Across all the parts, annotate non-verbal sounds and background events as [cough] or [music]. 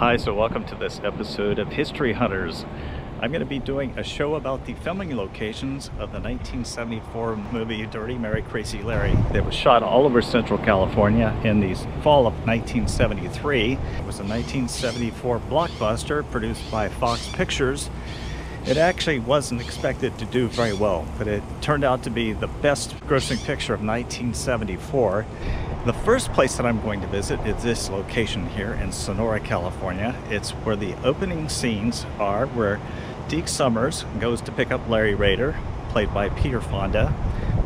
Hi, so welcome to this episode of History Hunters. I'm going to be doing a show about the filming locations of the 1974 movie Dirty Mary Crazy Larry that was shot all over Central California in the fall of 1973. It was a 1974 blockbuster produced by Fox Pictures. It actually wasn't expected to do very well, but it turned out to be the best grossing picture of 1974. The first place that I'm going to visit is this location here in Sonora, California. It's where the opening scenes are, where Deke Sommers goes to pick up Larry Rayder, played by Peter Fonda,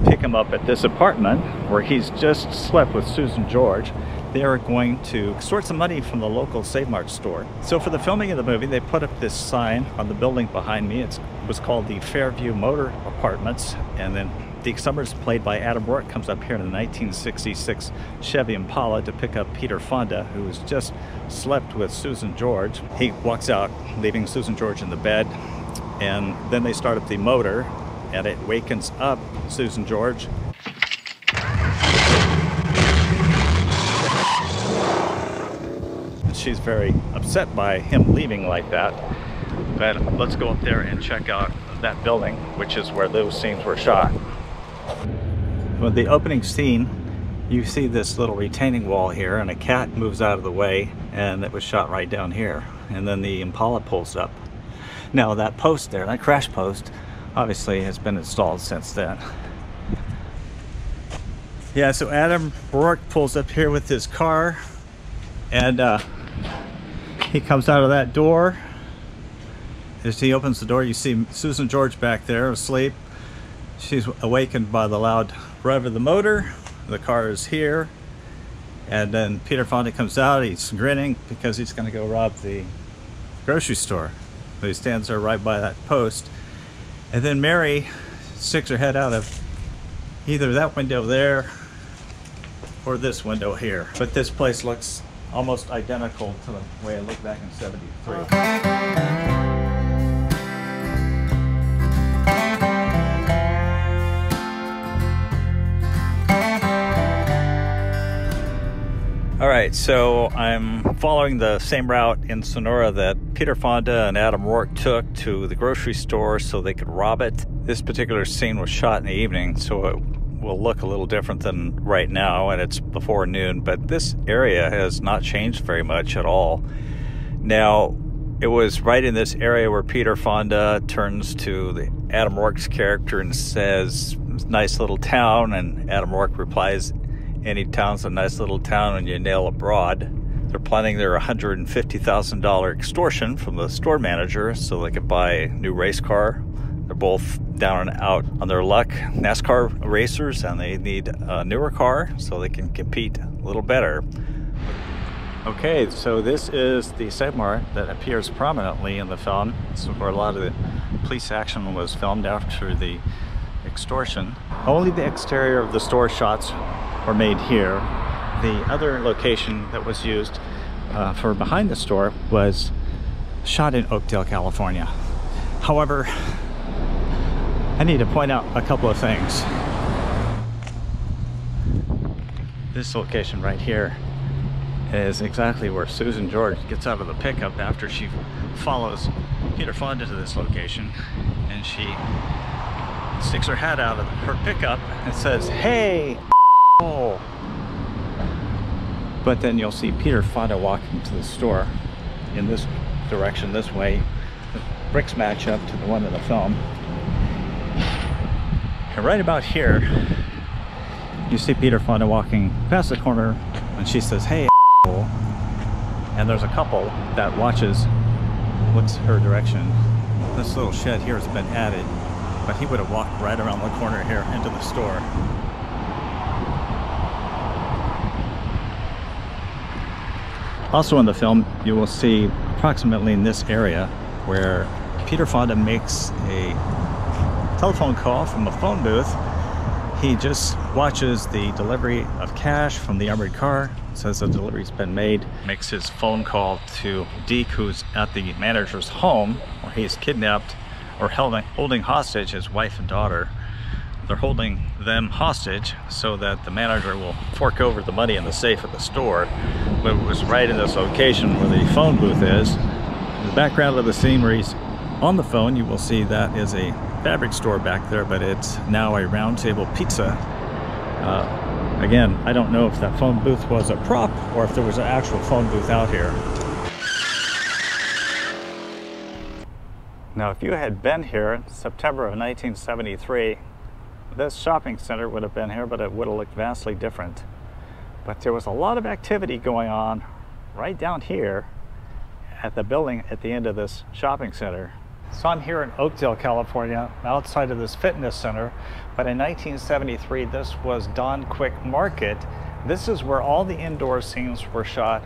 pick him up at this apartment where he's just slept with Susan George. They are going to extort some money from the local Save Mart store. So for the filming of the movie, they put up this sign on the building behind me. It's, it was called the Fairview Motor Apartments, and then Deke Sommers, played by Adam Roarke, comes up here in the 1966 Chevy Impala to pick up Peter Fonda, who has just slept with Susan George. He walks out, leaving Susan George in the bed, and then they start up the motor, and it wakens up Susan George. She's very upset by him leaving like that. But let's go up there and check out that building, which is where those scenes were shot. With the opening scene, you see this little retaining wall here and a cat moves out of the way and it was shot right down here. And then the Impala pulls up. Now that post there, that crash post, obviously has been installed since then. Yeah, so Adam Roarke pulls up here with his car and uh, he comes out of that door. As he opens the door, you see Susan George back there asleep. She's awakened by the loud rev of the motor. The car is here. And then Peter Fonda comes out. He's grinning because he's going to go rob the grocery store. He stands there right by that post. And then Mary sticks her head out of either that window there or this window here. But this place looks almost identical to the way it looked back in 73. All right, so I'm following the same route in Sonora that Peter Fonda and Adam Roarke took to the grocery store so they could rob it. This particular scene was shot in the evening, so it will look a little different than right now, and it's before noon, but this area has not changed very much at all. Now, it was right in this area where Peter Fonda turns to the Adam Roarke's character and says, nice little town, and Adam Roarke replies, any town's a nice little town when you nail abroad. They're planning their $150,000 extortion from the store manager so they could buy a new race car. They're both down and out on their luck, NASCAR racers, and they need a newer car so they can compete a little better. Okay, so this is the Save Mart that appears prominently in the film. Where a lot of the police action was filmed after the extortion. Only the exterior of the store shots were made here. The other location that was used uh, for behind the store was shot in Oakdale, California. However, I need to point out a couple of things. This location right here is exactly where Susan George gets out of the pickup after she follows Peter Fonda to this location and she sticks her head out of her pickup and says, hey, [laughs] Oh. But then you'll see Peter Fonda walking to the store in this direction, this way. The bricks match up to the one in the film. And right about here, you see Peter Fonda walking past the corner and she says, hey, and there's a couple that watches, looks her direction. This little shed here has been added, but he would have walked right around the corner here into the store. Also in the film, you will see approximately in this area where Peter Fonda makes a telephone call from a phone booth. He just watches the delivery of cash from the armored car, says the delivery's been made, makes his phone call to Deke, who's at the manager's home, where he's kidnapped or held, holding hostage his wife and daughter. They're holding them hostage so that the manager will fork over the money in the safe at the store but it was right in this location where the phone booth is. In the background of the sceneries on the phone, you will see that is a fabric store back there, but it's now a round table pizza. Uh, again, I don't know if that phone booth was a prop or if there was an actual phone booth out here. Now, if you had been here in September of 1973, this shopping center would have been here, but it would have looked vastly different. But there was a lot of activity going on right down here at the building at the end of this shopping center. So I'm here in Oakdale, California, outside of this fitness center. But in 1973, this was Don Quick Market. This is where all the indoor scenes were shot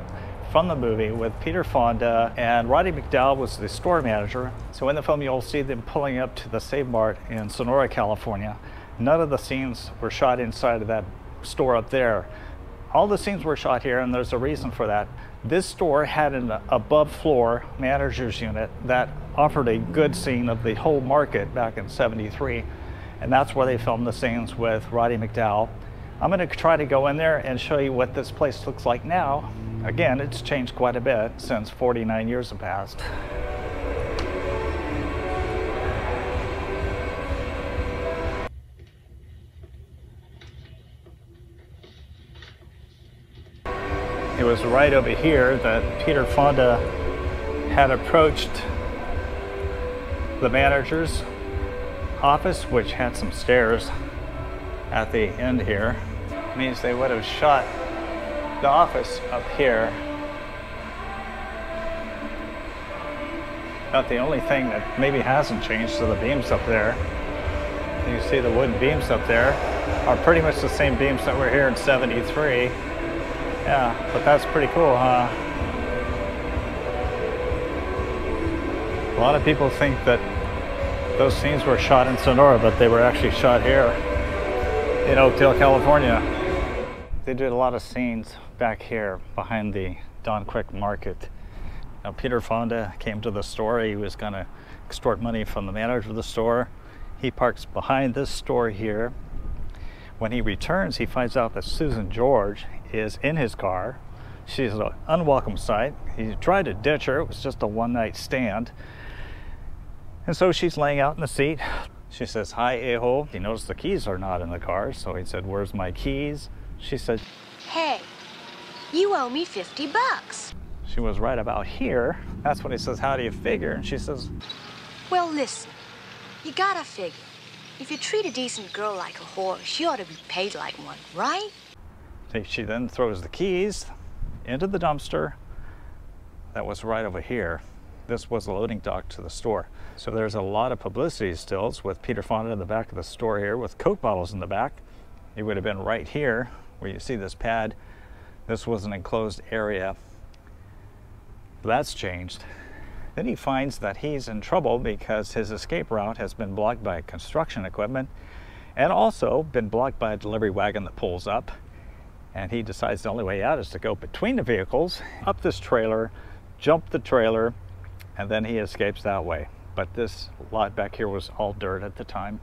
from the movie with Peter Fonda and Roddy McDowall was the store manager. So in the film you'll see them pulling up to the Save Mart in Sonora, California. None of the scenes were shot inside of that store up there. All the scenes were shot here and there's a reason for that. This store had an above floor manager's unit that offered a good scene of the whole market back in 73 and that's where they filmed the scenes with Roddy McDowall. I'm going to try to go in there and show you what this place looks like now Again, it's changed quite a bit since 49 years have passed. Was right over here that Peter Fonda had approached the manager's office, which had some stairs at the end here. It means they would have shot the office up here. About the only thing that maybe hasn't changed are the beams up there. You see the wooden beams up there are pretty much the same beams that were here in 73. Yeah, but that's pretty cool, huh? A lot of people think that those scenes were shot in Sonora, but they were actually shot here in Oakdale, California. They did a lot of scenes back here behind the Don Quick Market. Now, Peter Fonda came to the store. He was going to extort money from the manager of the store. He parks behind this store here. When he returns, he finds out that Susan George is in his car. She's an unwelcome sight. He tried to ditch her. It was just a one-night stand. And so she's laying out in the seat. She says, hi, a-hole. He noticed the keys are not in the car, so he said, where's my keys? She said, hey, you owe me 50 bucks. She was right about here. That's when he says, how do you figure? And she says, well, listen, you gotta figure. If you treat a decent girl like a whore, she ought to be paid like one, right? She then throws the keys into the dumpster that was right over here. This was the loading dock to the store. So there's a lot of publicity stills with Peter Fonda in the back of the store here with Coke bottles in the back. He would have been right here where you see this pad this was an enclosed area. That's changed. Then he finds that he's in trouble because his escape route has been blocked by construction equipment and also been blocked by a delivery wagon that pulls up. And he decides the only way out is to go between the vehicles, up this trailer, jump the trailer, and then he escapes that way. But this lot back here was all dirt at the time.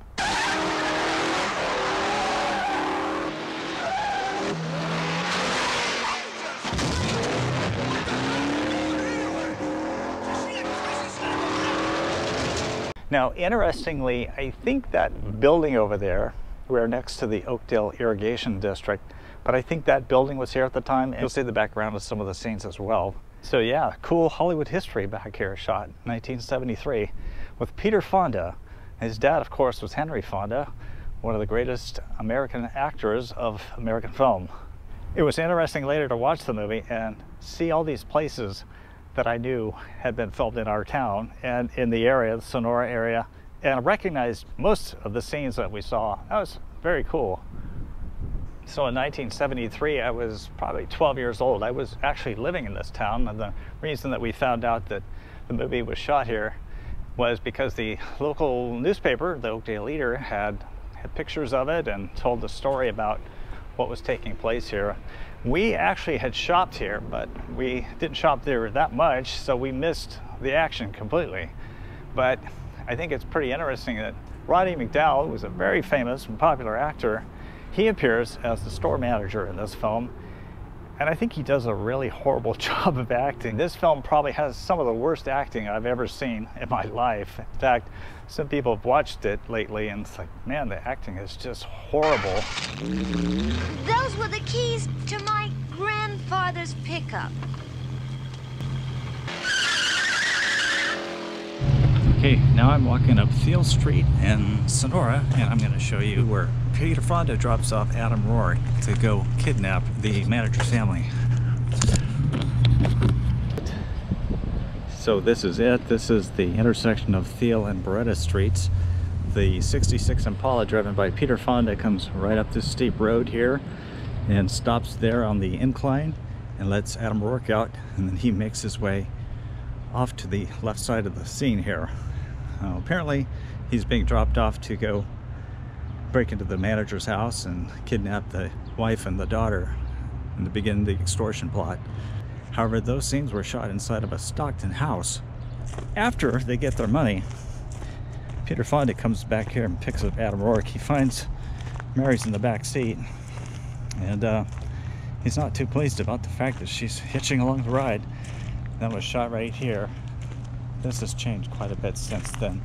Now, interestingly, I think that building over there, we're next to the Oakdale Irrigation District, but I think that building was here at the time. And you'll see the background of some of the scenes as well. So yeah, cool Hollywood history back here shot 1973 with Peter Fonda. His dad, of course, was Henry Fonda, one of the greatest American actors of American film. It was interesting later to watch the movie and see all these places that I knew had been filmed in our town and in the area, the Sonora area, and I recognized most of the scenes that we saw. That was very cool. So in 1973, I was probably 12 years old. I was actually living in this town, and the reason that we found out that the movie was shot here was because the local newspaper, the Oakdale Leader, had, had pictures of it and told the story about what was taking place here. We actually had shopped here, but we didn't shop there that much, so we missed the action completely. But I think it's pretty interesting that Roddy McDowall, who was a very famous and popular actor, he appears as the store manager in this film. and I think he does a really horrible [laughs] job of acting. This film probably has some of the worst acting I've ever seen in my life. In fact, some people have watched it lately and it's like, man, the acting is just horrible. Those were the keys to my grandfather's pickup. Okay, now I'm walking up Theall Street in Sonora, and I'm going to show you where Peter Fonda drops off Adam Roarke to go kidnap the manager's family. So this is it. This is the intersection of Theall and Barretta Streets. The 66 Impala driven by Peter Fonda comes right up this steep road here and stops there on the incline and lets Adam Roarke out and then he makes his way off to the left side of the scene here. Uh, apparently, he's being dropped off to go break into the manager's house and kidnap the wife and the daughter and to begin the extortion plot. However, those scenes were shot inside of a Stockton house. After they get their money, Peter Fonda comes back here and picks up Adam Roarke. He finds Mary's in the back seat, and uh, he's not too pleased about the fact that she's hitching along the ride. That was shot right here. This has changed quite a bit since then.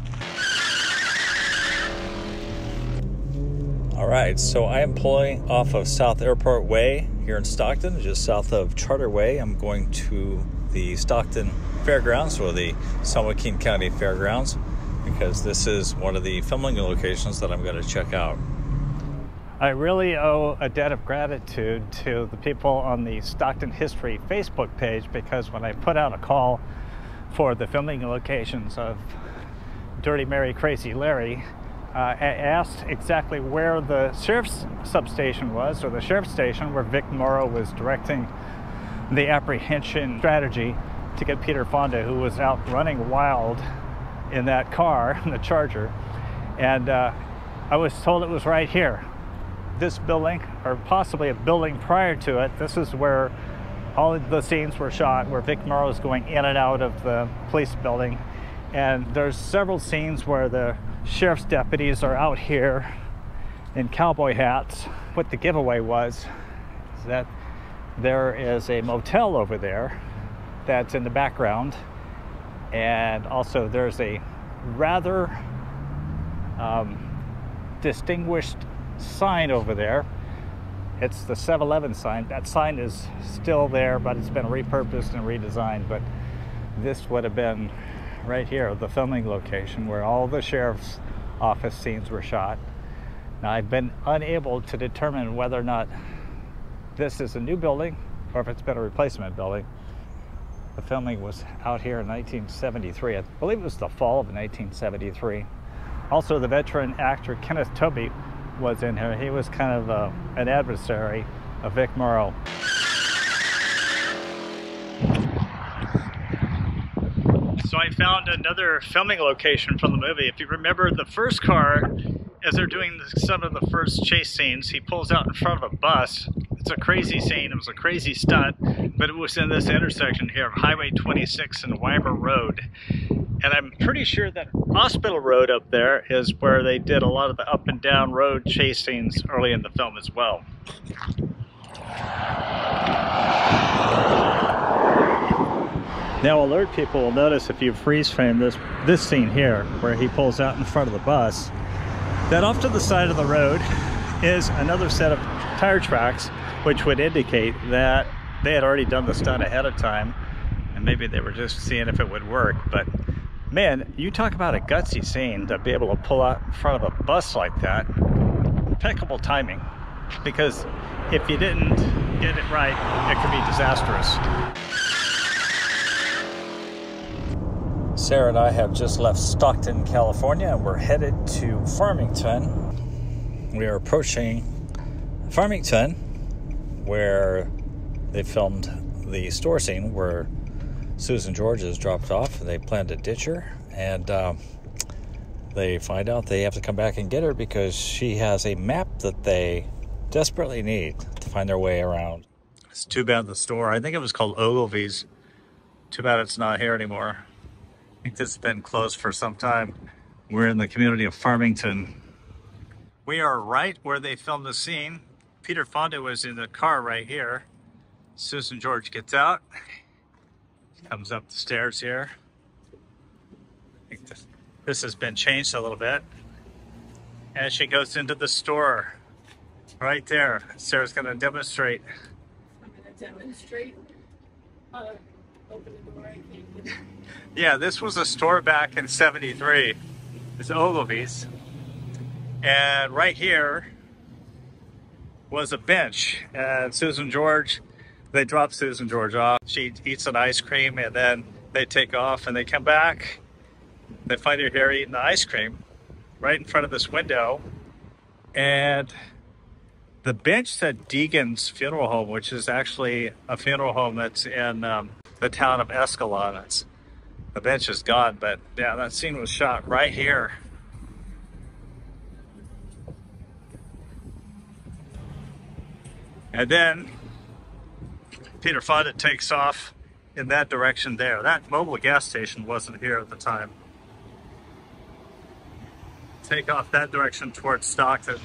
All right, so I am pulling off of South Airport Way here in Stockton, just south of Charter Way. I'm going to the Stockton Fairgrounds or the San Joaquin County Fairgrounds because this is one of the filming locations that I'm going to check out. I really owe a debt of gratitude to the people on the Stockton History Facebook page because when I put out a call for the filming locations of Dirty Mary Crazy Larry, uh, I asked exactly where the sheriff's substation was, or the sheriff's station where Vic Morrow was directing the apprehension strategy to get Peter Fonda, who was out running wild in that car, in [laughs] the Charger. And uh, I was told it was right here this building, or possibly a building prior to it, this is where all the scenes were shot, where Vic Morrow is going in and out of the police building. And there's several scenes where the sheriff's deputies are out here in cowboy hats. What the giveaway was is that there is a motel over there that's in the background, and also there's a rather um, distinguished sign over there. It's the 7-Eleven sign. That sign is still there, but it's been repurposed and redesigned. But this would have been right here, the filming location where all the sheriff's office scenes were shot. Now, I've been unable to determine whether or not this is a new building or if it's been a replacement building. The filming was out here in 1973. I believe it was the fall of 1973. Also, the veteran actor Kenneth Tobey was in here. He was kind of uh, an adversary of Vic Morrow. Found another filming location from the movie. If you remember the first car, as they're doing some of the first chase scenes, he pulls out in front of a bus. It's a crazy scene. It was a crazy stunt, but it was in this intersection here of Highway 26 and Weimer Road. And I'm pretty sure that Hospital Road up there is where they did a lot of the up and down road chase scenes early in the film as well. Now alert people will notice if you freeze frame this, this scene here, where he pulls out in front of the bus, that off to the side of the road is another set of tire tracks, which would indicate that they had already done the stunt ahead of time, and maybe they were just seeing if it would work, but Man, you talk about a gutsy scene to be able to pull out in front of a bus like that. Impeccable timing. Because if you didn't get it right, it could be disastrous. Sarah and I have just left Stockton, California, and we're headed to Farmington. We are approaching Farmington, where they filmed the store scene where Susan George is dropped off. They plan to ditch her, and uh, they find out they have to come back and get her because she has a map that they desperately need to find their way around. It's too bad the store, I think it was called Ogilvy's. Too bad it's not here anymore. I think it's been closed for some time. We're in the community of Farmington. We are right where they filmed the scene. Peter Fonda was in the car right here. Susan George gets out, comes up the stairs here. This, this has been changed a little bit. And she goes into the store right there. Sarah's going to demonstrate. I'm to demonstrate. Uh, Yeah, this was a store back in 73. It's Ogilvy's. And right here was a bench. And Susan George, they drop Susan George off. She eats an ice cream and then they take off and they come back. They find her here eating the ice cream right in front of this window. And the bench said Deegan's Funeral Home, which is actually a funeral home that's in um, the town of Escalon. It's, the bench is gone, but yeah, that scene was shot right here. And then Peter Fonda takes off in that direction there. That Mobil gas station wasn't here at the time. Take off that direction towards Stockton.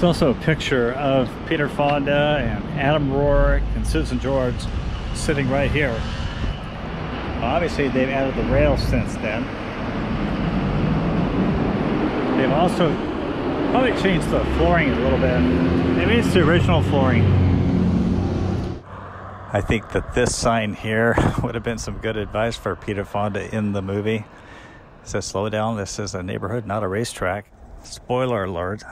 It's also a picture of Peter Fonda and Adam Roarke and Susan George sitting right here. Obviously, they've added the rails since then. They've also probably changed the flooring a little bit. Maybe it's the original flooring. I think that this sign here [laughs] would have been some good advice for Peter Fonda in the movie. It says, slow down, this is a neighborhood, not a racetrack. Spoiler alert.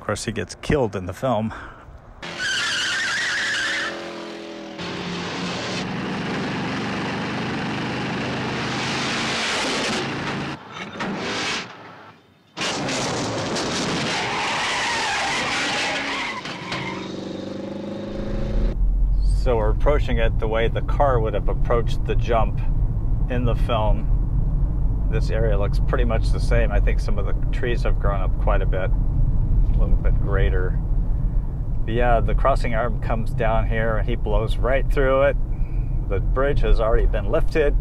Of course, he gets killed in the film. So we're approaching it the way the car would have approached the jump in the film. This area looks pretty much the same. I think some of the trees have grown up quite a bit bit greater. But yeah, the crossing arm comes down here and he blows right through it. The bridge has already been lifted.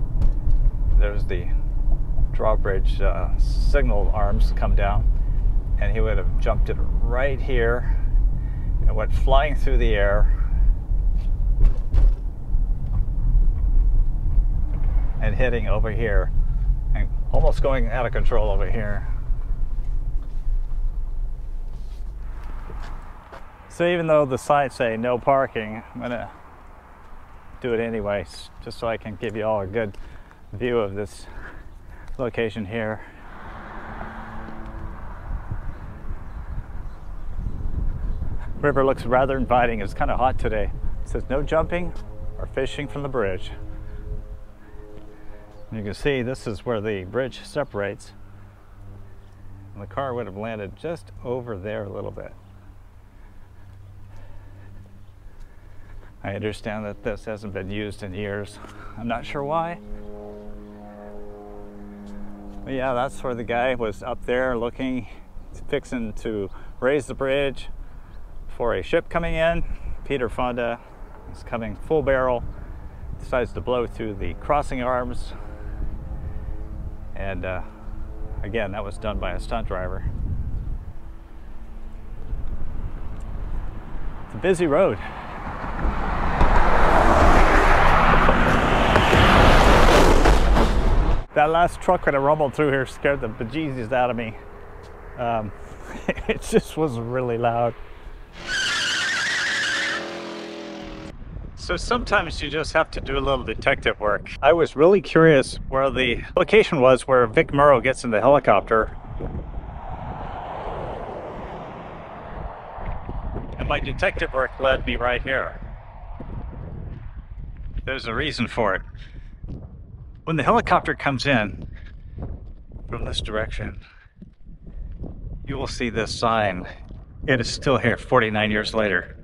There's the drawbridge uh, signal arms come down and he would have jumped it right here and went flying through the air and hitting over here and almost going out of control over here. So even though the signs say no parking, I'm gonna do it anyways, just so I can give you all a good view of this location here. River looks rather inviting. It's kind of hot today. It says no jumping or fishing from the bridge. You can see this is where the bridge separates. And the car would have landed just over there a little bit. I understand that this hasn't been used in years. I'm not sure why. But yeah, that's where the guy was up there looking, fixing to raise the bridge for a ship coming in. Peter Fonda is coming full barrel, decides to blow through the crossing arms. And uh, again, that was done by a stunt driver. It's a busy road. That last truck when it rumbled through here scared the bejesus out of me. Um, [laughs] it just was really loud. So sometimes you just have to do a little detective work. I was really curious where the location was where Vic Morrow gets in the helicopter. And my detective work led me right here. There's a reason for it. When the helicopter comes in from this direction, you will see this sign It is still here 49 years later.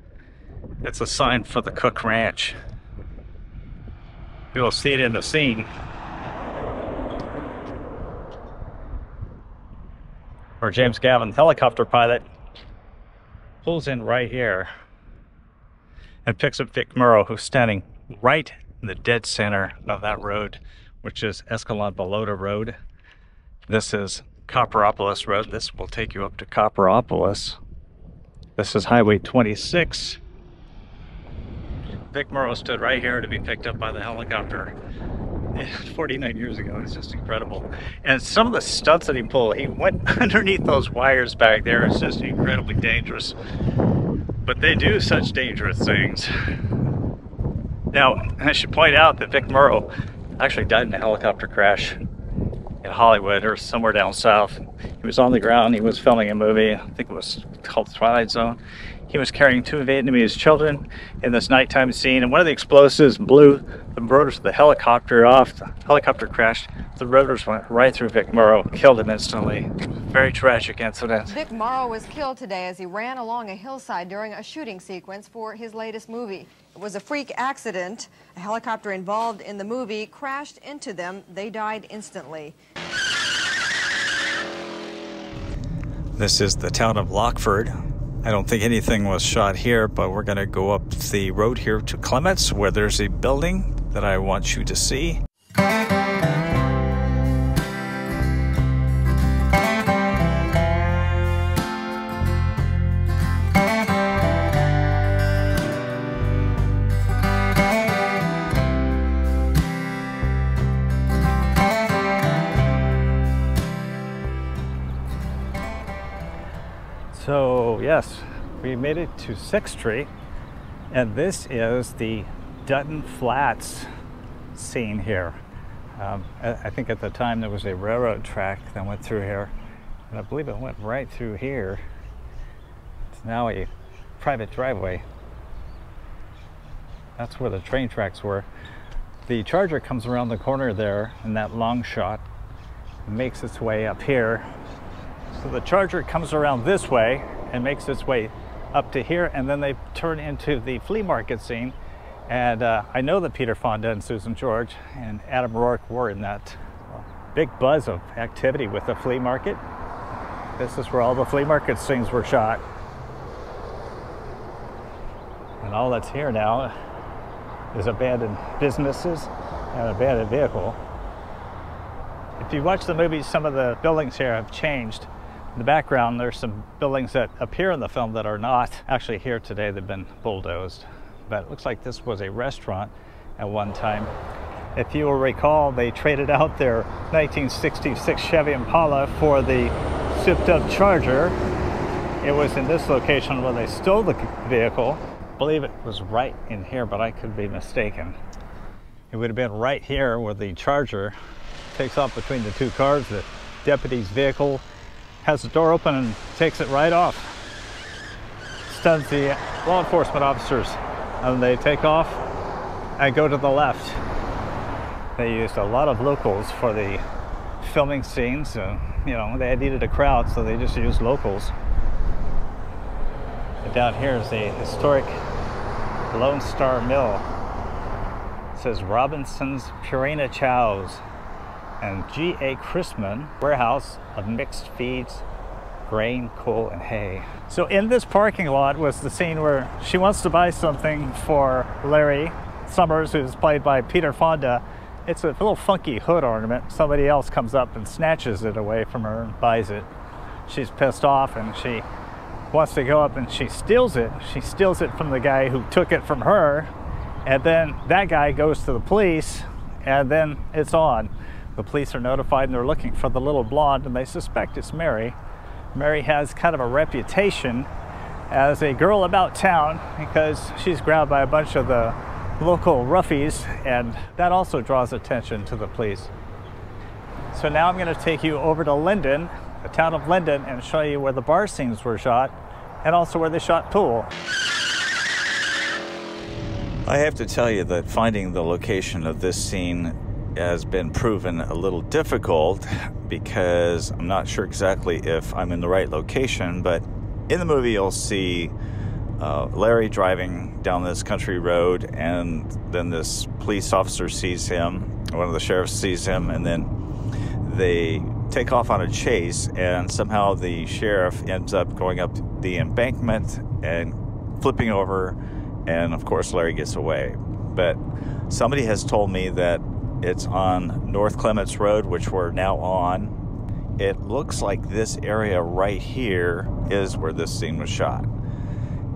It's a sign for the Cook Ranch. You'll see it in the scene. Where James Gavin, helicopter pilot, pulls in right here and picks up Vic Morrow, who's standing right in the dead center of that road, which is Escalon Bellota Road. This is Copperopolis Road. This will take you up to Copperopolis. This is Highway 26. Vic Morrow stood right here to be picked up by the helicopter [laughs] 49 years ago. It's just incredible. And some of the stunts that he pulled, he went [laughs] underneath those wires back there. It's just incredibly dangerous. But they do such dangerous things. Now, I should point out that Vic Morrow actually died in a helicopter crash in Hollywood or somewhere down south. He was on the ground. He was filming a movie. I think it was called Twilight Zone. He was carrying two Vietnamese children in this nighttime scene, and one of the explosives blew the rotors of the helicopter off. The helicopter crashed. The rotors went right through Vic Morrow, killed him instantly. Very tragic incident. Vic Morrow was killed today as he ran along a hillside during a shooting sequence for his latest movie. It was a freak accident. A helicopter involved in the movie crashed into them. They died instantly. This is the town of Lockeford. I don't think anything was shot here, but we're going to go up the road here to Clements, where there's a building that I want you to see. Yes, we made it to 6th Street, and this is the Dutton Flats scene here. Um, I think at the time there was a railroad track that went through here, and I believe it went right through here. It's now a private driveway. That's where the train tracks were. The charger comes around the corner there in that long shot, makes its way up here so the charger comes around this way and makes its way up to here, and then they turn into the flea market scene. And uh, I know that Peter Fonda and Susan George and Adam Roarke were in that big buzz of activity with the flea market. This is where all the flea market scenes were shot. And all that's here now is abandoned businesses and abandoned vehicle. If you watch the movie, some of the buildings here have changed. In the background, there's some buildings that appear in the film that are not actually here today. They've been bulldozed. But it looks like this was a restaurant at one time. If you will recall, they traded out their 1966 Chevy Impala for the souped up Charger. It was in this location where they stole the vehicle. I believe it was right in here, but I could be mistaken. It would have been right here where the Charger takes off between the two cars. The deputy's vehicle has the door open and takes it right off. Stuns the law enforcement officers and they take off and go to the left. They used a lot of locals for the filming scenes. Uh, you know, they needed a crowd, so they just used locals. And down here is the historic Lone Star Mill. It says Robinson's Purina Chows and G.A. Chrisman warehouse of mixed feeds, grain, coal, and hay. So in this parking lot was the scene where she wants to buy something for Larry Summers, who's played by Peter Fonda. It's a little funky hood ornament. Somebody else comes up and snatches it away from her and buys it. She's pissed off and she wants to go up and she steals it. She steals it from the guy who took it from her. And then that guy goes to the police and then it's on. The police are notified and they're looking for the little blonde and they suspect it's Mary. Mary has kind of a reputation as a girl about town because she's grabbed by a bunch of the local roughies and that also draws attention to the police. So now I'm going to take you over to Linden, the town of Linden, and show you where the bar scenes were shot and also where they shot pool. I have to tell you that finding the location of this scene has been proven a little difficult because I'm not sure exactly if I'm in the right location, but in the movie, you'll see uh, Larry driving down this country road, and then this police officer sees him. One of the sheriffs sees him, and then they take off on a chase, and somehow the sheriff ends up going up the embankment and flipping over, and of course, Larry gets away. But somebody has told me that it's on North Clements Road, which we're now on. It looks like this area right here is where this scene was shot.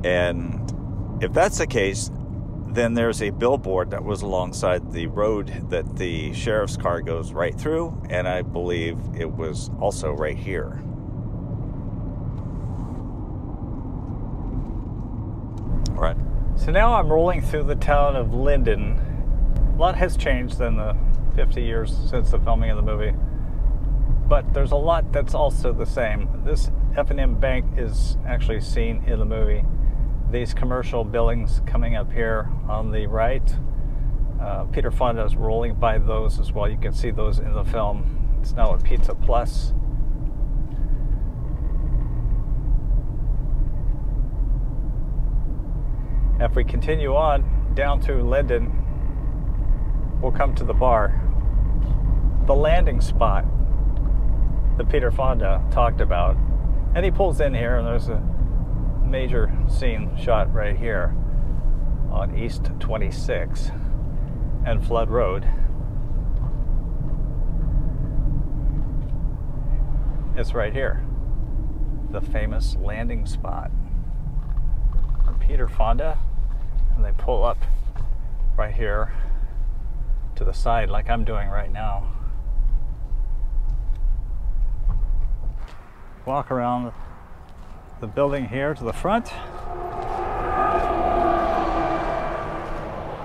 And if that's the case, then there's a billboard that was alongside the road that the sheriff's car goes right through, and I believe it was also right here. All right. So now I'm rolling through the town of Linden. A lot has changed in the 50 years since the filming of the movie, but there's a lot that's also the same. This F&M Bank is actually seen in the movie these commercial buildings coming up here on the right. Uh, Peter Fonda is rolling by those as well. You can see those in the film. It's now a Pizza Plus. If we continue on down to Linden, we'll come to the bar. The landing spot that Peter Fonda talked about. And he pulls in here, and there's a major scene shot right here on East 26 and Flood Road. It's right here, the famous landing spot. Peter Fonda, and they pull up right here to the side, like I'm doing right now. Walk around the building here to the front.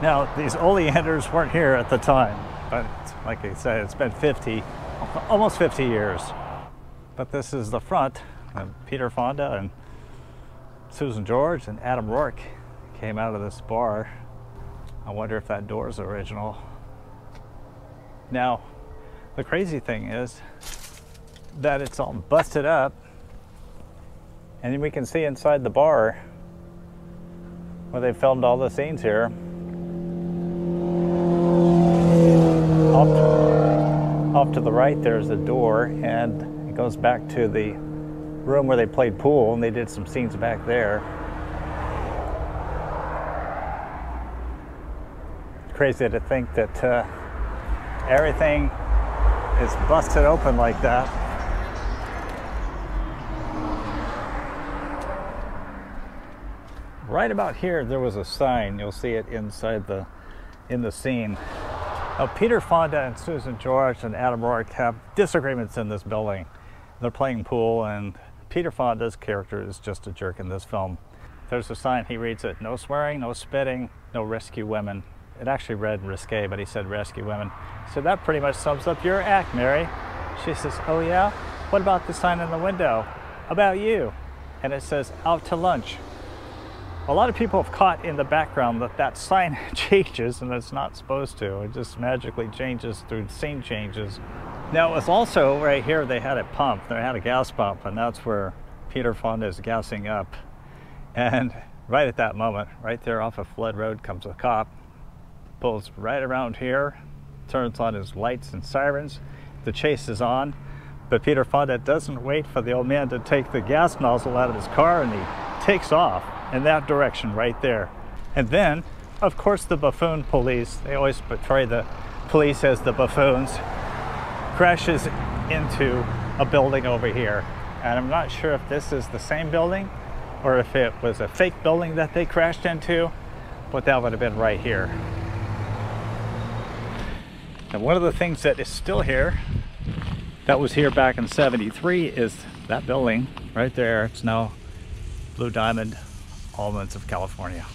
Now, these oleanders weren't here at the time, but like I said, it's been 50, almost 50 years. But this is the front, and Peter Fonda and Susan George and Adam Roarke came out of this bar. I wonder if that door is original. Now, the crazy thing is that it's all busted up and we can see inside the bar where they filmed all the scenes here. Off to, off to the right, there's a door, and it goes back to the room where they played pool, and they did some scenes back there. It's crazy to think that uh, everything is busted open like that. right about here there was a sign. You'll see it inside the in the scene. Now peter fonda and susan george and adam roarke have disagreements in this building. They're playing pool and peter fonda's character is just a jerk in this film. There's a sign he reads it no swearing no spitting no rescue women it actually read risque but he said rescue women so that pretty much sums up your act mary she says oh yeah what about the sign in the window about you and it says out to lunch a lot of people have caught in the background that that sign [laughs] changes and it's not supposed to. It just magically changes through scene changes. Now it was also right here they had a pump. They had a gas pump and that's where Peter Fonda is gassing up. And right at that moment, right there off of Flood Road comes a cop, pulls right around here, turns on his lights and sirens. The chase is on, but Peter Fonda doesn't wait for the old man to take the gas nozzle out of his car and he takes off in that direction right there. And then, of course, the buffoon police, they always portray the police as the buffoons, crashes into a building over here. And I'm not sure if this is the same building or if it was a fake building that they crashed into, but that would have been right here. And one of the things that is still here, that was here back in 73, is that building right there. It's now Blue Diamond Almonds of California.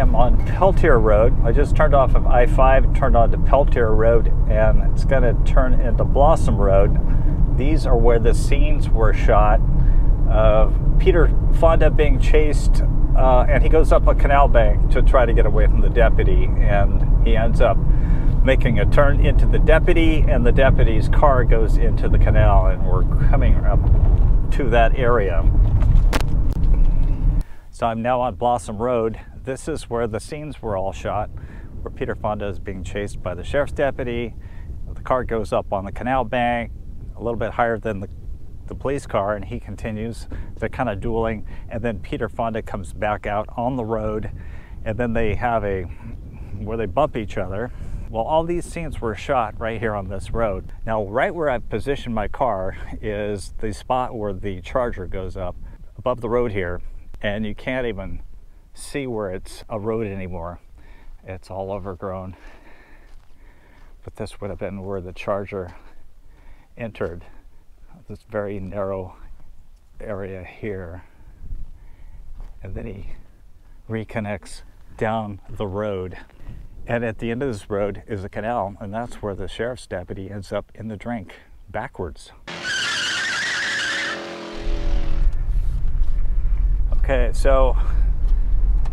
Am on Peltier Road. I just turned off of I-5, turned on to Peltier Road, and it's going to turn into Blossom Road. These are where the scenes were shot of Peter Fonda being chased uh, and he goes up a canal bank to try to get away from the deputy, and he ends up making a turn into the deputy, and the deputy's car goes into the canal, and we're coming up to that area. So I'm now on Blossom Road. This is where the scenes were all shot, where Peter Fonda is being chased by the sheriff's deputy. The car goes up on the canal bank, a little bit higher than the the police car and he continues. They're kind of dueling, and then Peter Fonda comes back out on the road, and then they have a where they bump each other. Well, all these scenes were shot right here on this road. Now, right where I've positioned my car is the spot where the charger goes up above the road here, and you can't even see where it's a road anymore. It's all overgrown. But this would have been where the charger entered this very narrow area here. And then he reconnects down the road. And at the end of this road is a canal, and that's where the sheriff's deputy ends up in the drink backwards. Okay, so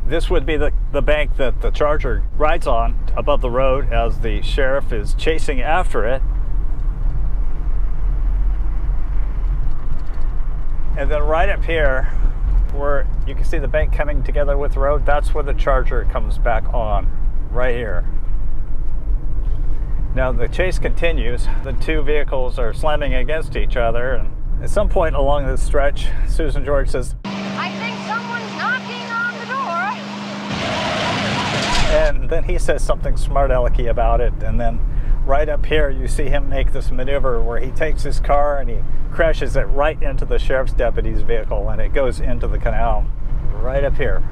this would be the, the bank that the Charger rides on above the road as the sheriff is chasing after it. And then right up here, where you can see the bank coming together with the road, that's where the charger comes back on, right here. Now the chase continues. The two vehicles are slamming against each other, and at some point along this stretch, Susan George says, I think someone's knocking on the door. And then he says something smart alecky about it, and then right up here you see him make this maneuver where he takes his car and he crashes it right into the sheriff's deputy's vehicle and it goes into the canal right up here.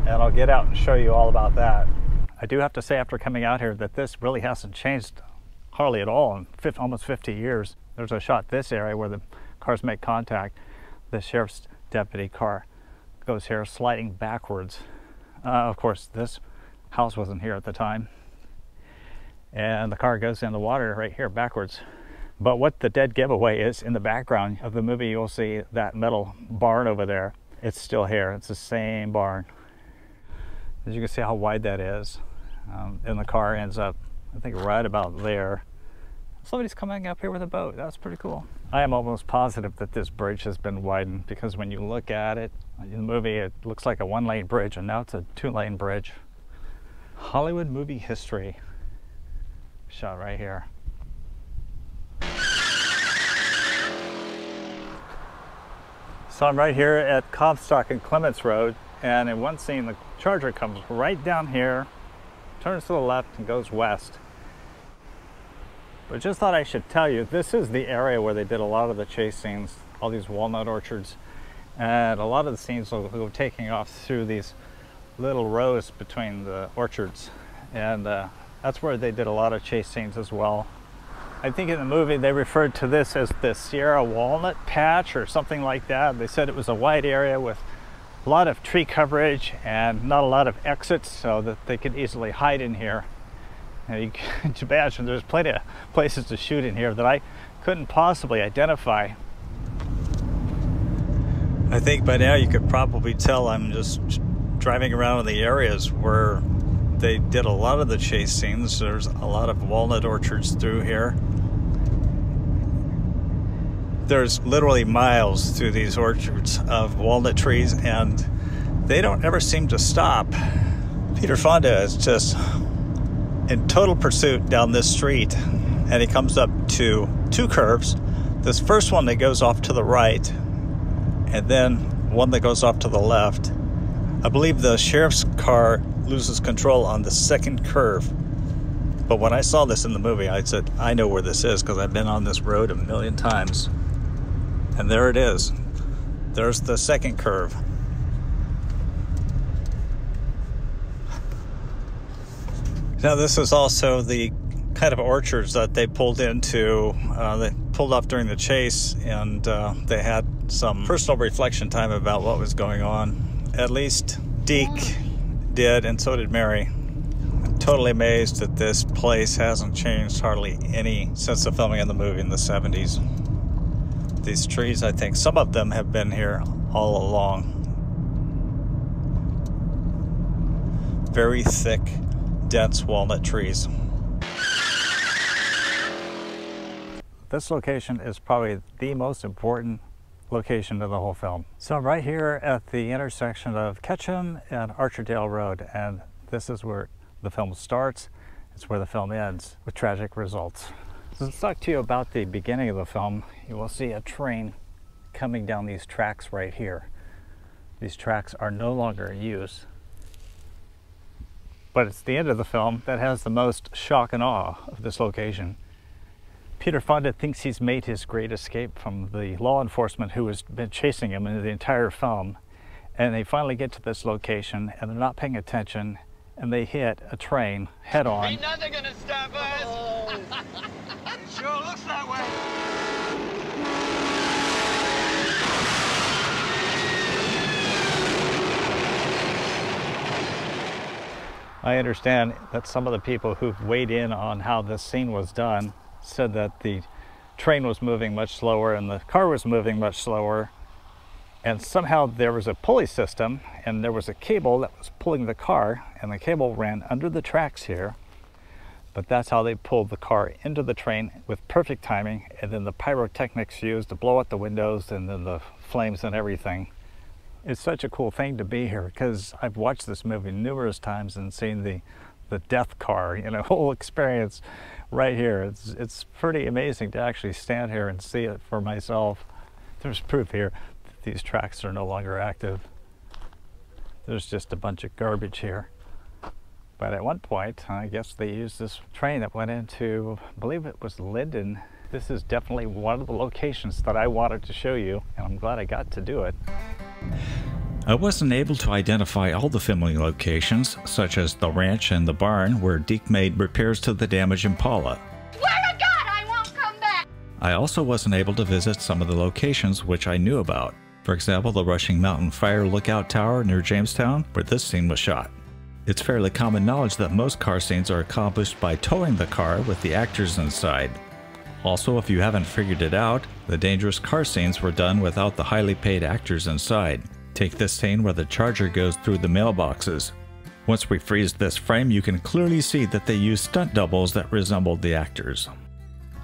And I'll get out and show you all about that. I do have to say after coming out here that this really hasn't changed hardly at all in 50, almost 50 years. There's a shot this area where the cars make contact. The sheriff's deputy car goes here sliding backwards. Uh, of course, this house wasn't here at the time and the car goes in the water right here backwards. But what the dead giveaway is in the background of the movie, you'll see that metal barn over there. It's still here. It's the same barn. As you can see how wide that is. Um, and the car ends up, I think, right about there. Somebody's coming up here with a boat. That's pretty cool. I am almost positive that this bridge has been widened because when you look at it in the movie, it looks like a one lane bridge, and now it's a two lane bridge. Hollywood movie history shot right here. So I'm right here at Comstock and Clements Road, and in one scene, the Charger comes right down here, turns to the left, and goes west. But just thought I should tell you, this is the area where they did a lot of the chase scenes, all these walnut orchards, and a lot of the scenes go taking off through these little rows between the orchards. And uh, that's where they did a lot of chase scenes as well. I think in the movie they referred to this as the Sierra Walnut Patch or something like that. They said it was a wide area with a lot of tree coverage and not a lot of exits so that they could easily hide in here. And you [laughs] can imagine there's plenty of places to shoot in here that I couldn't possibly identify. I think by now you could probably tell I'm just driving around in the areas where they did a lot of the chase scenes. There's a lot of walnut orchards through here. There's literally miles through these orchards of walnut trees, and they don't ever seem to stop. Peter Fonda is just in total pursuit down this street, and he comes up to two curves. This first one that goes off to the right, and then one that goes off to the left. I believe the sheriff's car loses control on the second curve. But when I saw this in the movie, I said, I know where this is because I've been on this road a million times. And there it is. There's the second curve. Now, this is also the kind of orchards that they pulled into. Uh, they pulled off during the chase, and uh, they had some personal reflection time about what was going on. At least Deke did, and so did Mary. I'm totally amazed that this place hasn't changed hardly any since the filming of the movie in the 70s. These trees, I think some of them have been here all along. very thick, dense walnut trees. This location is probably the most important location of the whole film. So I'm right here at the intersection of Ketchum and Archerdale Road, and this is where the film starts. It's where the film ends with tragic results. So let's talk to you about the beginning of the film. You will see a train coming down these tracks right here. These tracks are no longer in use. But it's the end of the film that has the most shock and awe of this location. Peter Fonda thinks he's made his great escape from the law enforcement who has been chasing him in the entire film. And they finally get to this location and they're not paying attention and they hit a train head on. Ain't nothing gonna stop us. Oh. [laughs] sure looks that way. I understand that some of the people who've weighed in on how this scene was done said that the train was moving much slower and the car was moving much slower. And somehow there was a pulley system and there was a cable that was pulling the car and the cable ran under the tracks here. But that's how they pulled the car into the train with perfect timing. And then the pyrotechnics used to blow out the windows and then the flames and everything. It's such a cool thing to be here because I've watched this movie numerous times and seen the, the death car, you know, [laughs] whole experience right here. It's, it's pretty amazing to actually stand here and see it for myself. There's proof here that these tracks are no longer active. There's just a bunch of garbage here. But at one point, I guess they used this train that went into, I believe it was Linden. This is definitely one of the locations that I wanted to show you, and I'm glad I got to do it. I wasn't able to identify all the filming locations, such as the ranch and the barn where Deke made repairs to the damaged Impala. Swear to God, I won't come back! I also wasn't able to visit some of the locations which I knew about. For example, the Rushing Mountain Fire Lookout Tower near Jamestown, where this scene was shot. It's fairly common knowledge that most car scenes are accomplished by towing the car with the actors inside. Also, if you haven't figured it out, the dangerous car scenes were done without the highly paid actors inside. Take this scene where the charger goes through the mailboxes. Once we freeze this frame, you can clearly see that they used stunt doubles that resembled the actors.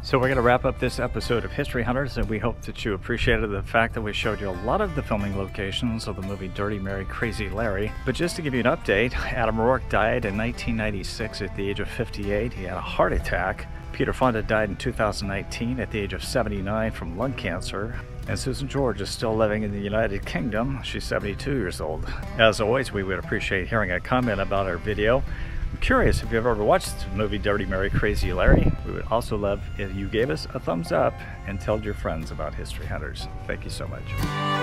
So we're going to wrap up this episode of History Hunters, and we hope that you appreciated the fact that we showed you a lot of the filming locations of the movie Dirty Mary Crazy Larry. But just to give you an update, Adam Roarke died in 1996 at the age of 58. He had a heart attack. Peter Fonda died in 2019 at the age of 79 from lung cancer. And Susan George is still living in the United Kingdom. She's 72 years old. As always, we would appreciate hearing a comment about our video. I'm curious if you've ever watched the movie Dirty Mary Crazy Larry. We would also love if you gave us a thumbs up and told your friends about History Hunters. Thank you so much.